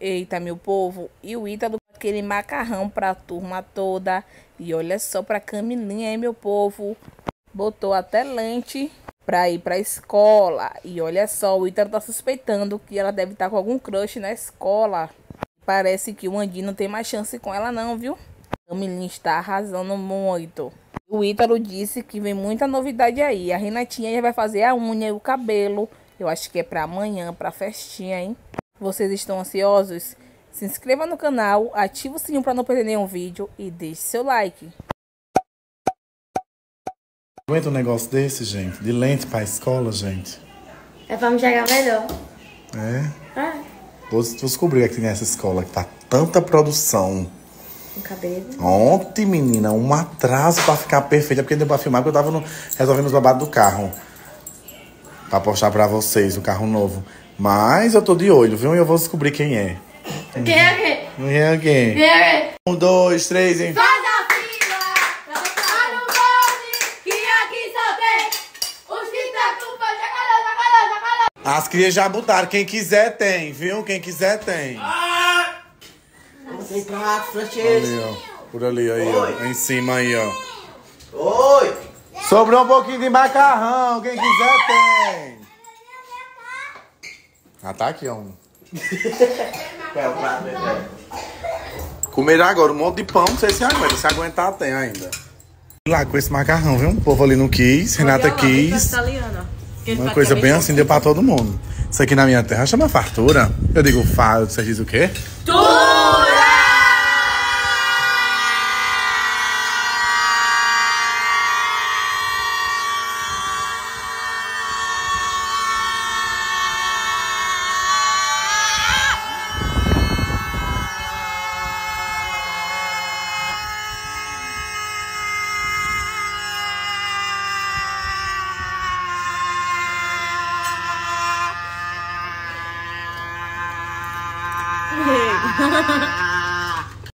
Eita, meu povo, e o Ítalo aquele macarrão pra turma toda. E olha só pra Camilinha, hein, meu povo. Botou até lente pra ir pra escola. E olha só, o Ítalo tá suspeitando que ela deve estar tá com algum crush na escola. Parece que o Andy não tem mais chance com ela não, viu? Camilinha está arrasando muito. O Ítalo disse que vem muita novidade aí. A Renatinha já vai fazer a unha e o cabelo. Eu acho que é pra amanhã, pra festinha, hein? Vocês estão ansiosos? Se inscreva no canal, ative o sininho para não perder nenhum vídeo e deixe seu like. Aguenta um negócio desse, gente? De lente pra escola, gente. É pra me chegar melhor. É? É. Vou, descobrir aqui nessa escola que tá tanta produção. Um cabelo. Ontem, menina, um atraso pra ficar perfeita, porque deu pra filmar, porque eu tava no, resolvendo os babados do carro. Pra postar pra vocês o carro novo. Mas eu tô de olho, viu? E eu vou descobrir quem é. Quem é quem? Quem é quem? Quem é quem? Um, dois, três, hein? Faz a fila para o bonde que aqui só tem os que tá com. Jacaré, jacaré, jacaré. As crias já botaram. Quem quiser tem, viu? Quem quiser tem. Prato, francês. Ali, ó. Por ali, aí, ó. Em cima aí, ó. Sobrou um pouquinho de macarrão. Quem quiser tem. Ah, tá aqui, bebê? Comer agora um monte de pão, não sei se aguenta. Se aguentar, tem ainda. Lá com esse macarrão, viu? O povo ali não quis, Renata quis. Uma coisa bem assim, deu pra todo mundo. Isso aqui na minha terra chama fartura. Eu digo fa, você diz o quê?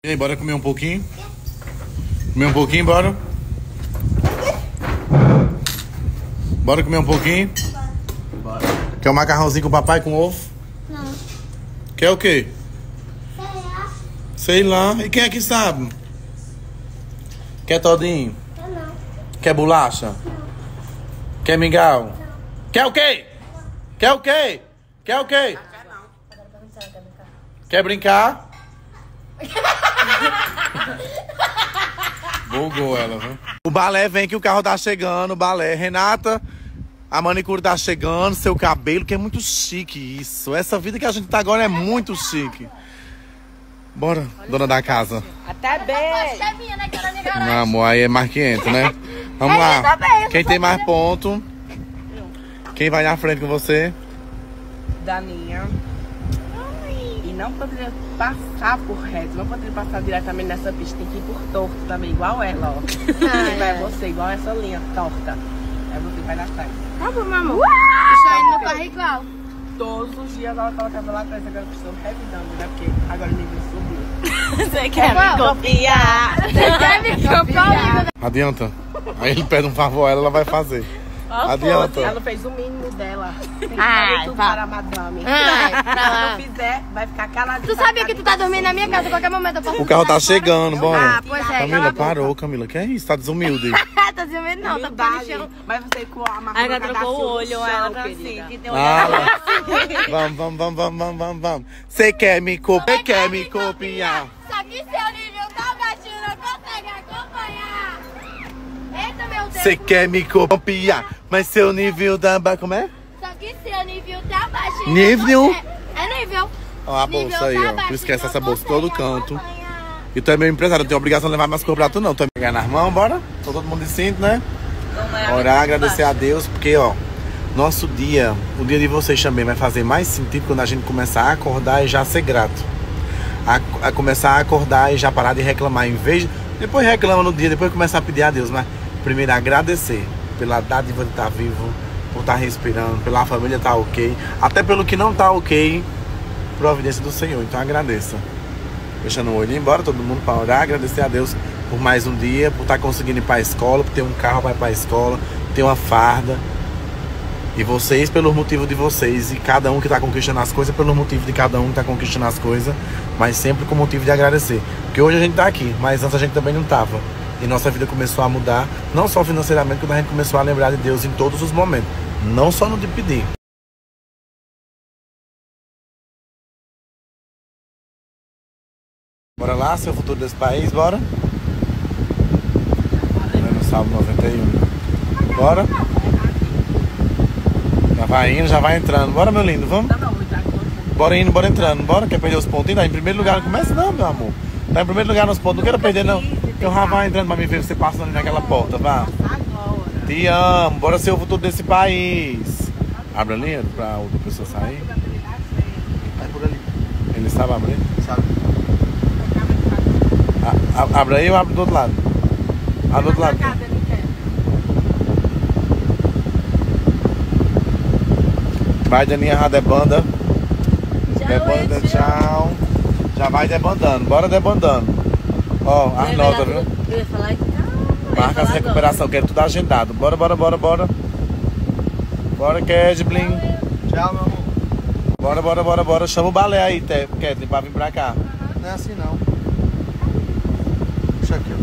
E aí, bora comer um pouquinho? Comer um pouquinho, bora? Bora comer um pouquinho? Bora. Quer um macarrãozinho com papai com ovo? Não. Quer o quê? Sei lá. E quem é que sabe? Quer todinho? Não. Quer bolacha? Quer mingau? Quer o quê? Quer o quê? Quer o quê? Quer brincar? Bugou ela, viu? O balé vem que o carro tá chegando, o balé. Renata, a manicure tá chegando, seu cabelo, que é muito chique isso. Essa vida que a gente tá agora é muito chique. Bora, dona da casa. Até bem. É minha, né? Garagem. Meu amor, aí é mais 500, né? Vamos É, lá. tá bem, Quem tá tem mais bem. ponto? Quem vai na frente com você? Daninha. E não poderia passar por reto, não poderia passar diretamente nessa pista, tem que ir por torto também, igual ela, ó. E vai você, igual essa linha torta. Aí você vai na frente. Tá bom, meu amor. Isso aí não corre igual. Todos os dias ela colocava lá atrás, agora eu estou revidando, né? Porque agora o nível subiu. Você quer me copiar? Você quer me copiar? Adianta. Aí ele pede um favor a ela, ela vai fazer. Adianta. Ela fez o mínimo dela. Tem que Ai, tudo para a madame. Ai, pra Se não fizer, vai ficar caladinha. Tu sabia que tu tá dormindo na minha casa a qualquer momento? Eu posso O carro tá chegando, bora. Ah, pois é. Camila, parou, Camila. Que é isso? Tá desumilde. tá não, tá Humildade. parecendo... Mas você com a Aí ela amargura trocou o olho, ela tá assim, querida. que Ah, lá. Vamos, vamos, vamos, vamos, vamos, vamos, vamos. Você quer me copiar? Você quer me copiar? Só que seu Você quer me copiar? Mas seu nível da... ba- Como é? Só que seu nível tá baixo. não Nível? consegue- É nível. Ó a Nível bolsa aí, tá ó. baixo Tu e esquece não essa bolsa todo canto. acompanhar. E tu é meu empresário, tenho a obrigação de levar mais cor pra tu não. Tu vai pegar nas mãos, bora? Tô todo mundo de cinto, né? Orar, agradecer a Deus, porque, ó, nosso dia, o dia de vocês também vai fazer mais sentido quando a gente começar a acordar e já ser grato. A, a começar a acordar e já parar de reclamar. Em vez de, Depois reclama no dia, depois começar a pedir a Deus. Mas primeiro agradecer pela dádiva de estar vivo, por estar respirando, pela família estar ok. Até pelo que não tá ok, providência do Senhor. Então agradeça. Fechando o olho embora, todo mundo para orar, agradecer a Deus por mais um dia, por estar conseguindo ir para a escola, por ter um carro para ir para a escola, ter uma farda. E vocês pelo motivo de vocês. E cada um que tá conquistando as coisas pelo motivo de cada um que tá conquistando as coisas. Mas sempre com motivo de agradecer. Porque hoje a gente tá aqui, mas antes a gente também não tava. E nossa vida começou a mudar, não só financeiramente, quando a gente começou a lembrar de Deus em todos os momentos. Não só no de pedir. Bora lá, seu futuro desse país, bora? No sábado 91. Bora? Já vai indo, já vai entrando. Bora, meu lindo, vamos? Bora indo, bora entrando. Bora, quer perder os pontinhos? Tá em primeiro lugar, não começa não, meu amor. Tá em primeiro lugar nos pontos, não quero perder não. Eu já vai entrando pra me ver você passando ali naquela porta, vá. Te amo, bora ser o futuro desse país. Abre ali pra outra pessoa sair. Vai por ali, Ele sabe abrir? sabe? A- a- abre aí ou abre do outro lado? Abre do outro lado. Vai, Daninha, já debanda. Debanda, tchau. Já vai debandando, bora debandando. Ó, as notas, viu? Eu ia falar que tá. Marca as recuperação, quero tudo agendado. Bora, bora, bora, bora. Bora, Kedblin. Tchau, meu amor. Bora, bora, bora, bora. Chama o balé aí, Kedlin, pra vir pra cá. Não é assim não. Puxa aqui, ó.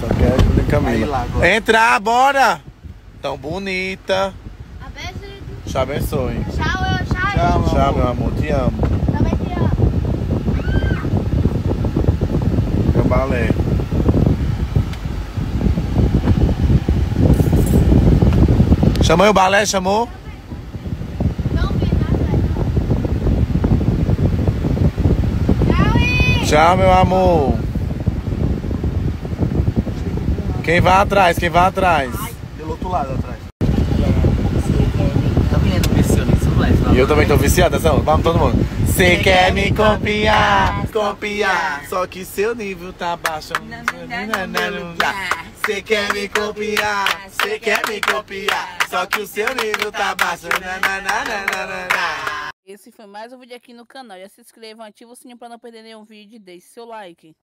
Só Kedlin e Aí Camila. lá, agora. Entrar, bora! Tão bonita. A beijo. Te abençoe. Tchau, eu, tchau. Tchau, meu Tchau, amor. meu amor. Te amo. Também te amo. Meu balé. Chamou o balé, chamou? Tchau, meu amor. Quem vai atrás? Quem vai atrás? Pelo outro lado, atrás. Tá Léo. E eu também tô viciado, atenção, vamos todo mundo. Cê quer me copiar, copiar, só que seu nível tá baixo. Não dá. Cê quer me copiar, cê quer me copiar, só que o seu nível tá baixo. Esse foi mais um vídeo aqui no canal. Já se inscrevam, ativa o sininho para não perder nenhum vídeo e deixe seu like.